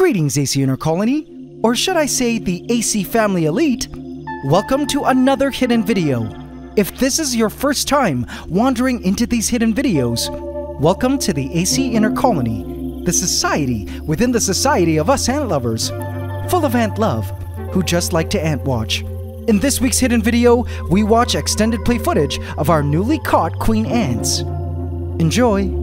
Greetings, AC Inner Colony, or should I say the AC Family Elite? Welcome to another hidden video. If this is your first time wandering into these hidden videos, welcome to the AC Inner Colony, the society within the society of us ant lovers, full of ant love, who just like to ant watch. In this week's hidden video, we watch extended play footage of our newly caught queen ants. Enjoy!